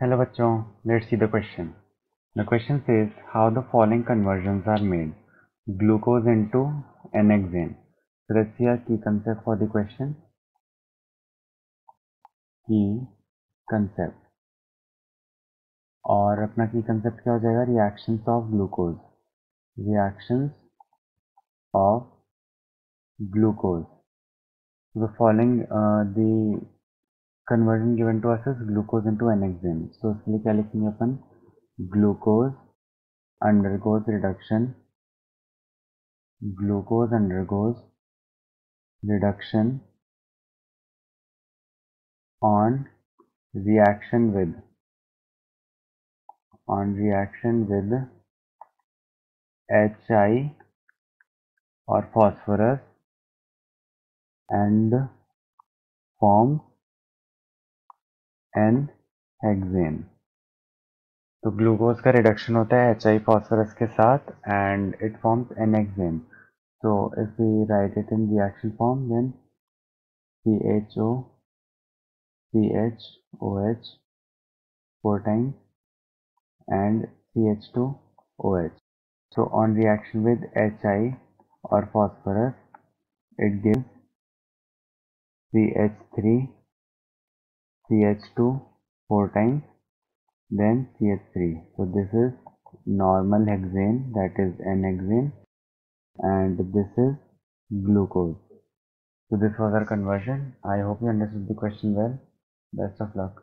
Hello बच्चों let's see the question the question is how the following conversion are made glucose into so let's see key concept for the question key concept और अपना की concept क्या हो जाएगा? Reactions of glucose reactions of glucose the following the conversion given to us is glucose into n-hexane so इसके लिए क्या लिखेंगे अपन glucose undergoes reduction glucose undergoes reduction on reaction with on reaction with HI or phosphorus and forms an hexane तो glucose का reduction होता है H I phosphorus के साथ and it forms an hexane so if we write it in reaction form then C H O C H O H four time and C H two O H so on reaction with H I और phosphorus it give C H three CH2 4 times then CH3 so this is normal hexane that is N-hexane and this is glucose. So this was our conversion. I hope you understood the question well. Best of luck